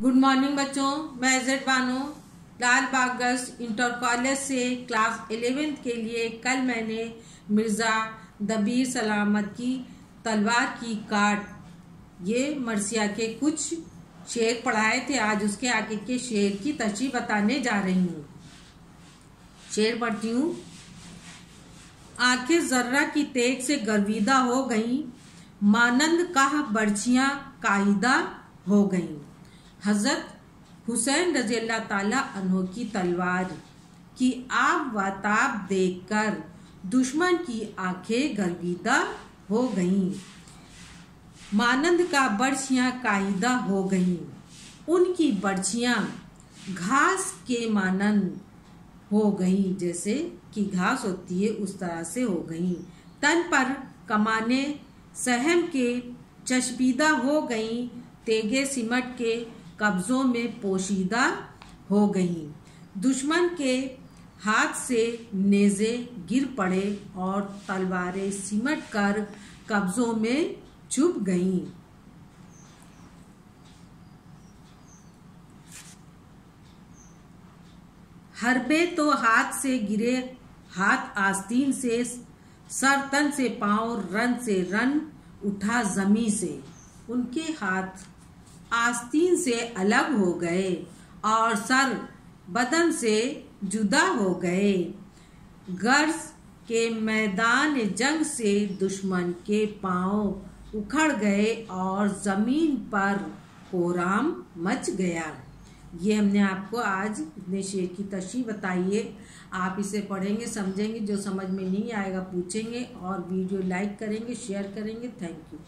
Good morning बच्चों। मैं aged Bano. Lal Bagh girls inter college से क्लास एलेवेंथ के लिए कल मैंने मिर्ज़ा दबीर सलामत की तलवार की काट। ये मरसिया के कुछ शेर पढ़ाए थे। आज उसके आगे के शेर की तशी बताने जा रही हूँ। शेर पढ़ती हूँ। आँखें जर्रा की तेज से गर्विदा हो गईं। मानंद कहा बर्छियाँ कायदा हो गईं। हज़रत हुसैन रजील्ला अनहो की तलवार की आब वाताब देखकर दुश्मन की आँखें गर्विदा हो गईं। मानंद का बर्छियाँ कायदा हो गईं। उनकी बर्छियाँ घास के मानंद हो गई, जैसे कि घास होती है उस तरह से हो गई। तन पर कमाने, सहम के चशबीदा हो गई, तेगे सिमट के कब्जों में पोशीदा हो गई। दुश्मन के हाथ से नेजे गिर पड़े और तलवारें सिमट कर कब्जों में चुप गईं। हरबे तो हाथ से गिरे, हाथ आस्तीन से, सर तन से पाँव रन से रन उठा जमी से। उनके हाथ आस्तीन से अलग हो गए और सर बदन से जुदा हो गए। गर्ज के मैदान जंग से दुश्मन के पाँव उखड़ गए और ज़मीन पर कोराम मच गया। ये हमने आपको आज इतने शेर की तशी बताई है। आप इसे पढ़ेंगे, समझेंगे, जो समझ में नहीं आएगा पूछेंगे और वीडियो लाइक करेंगे, शेयर करेंगे। Thank you.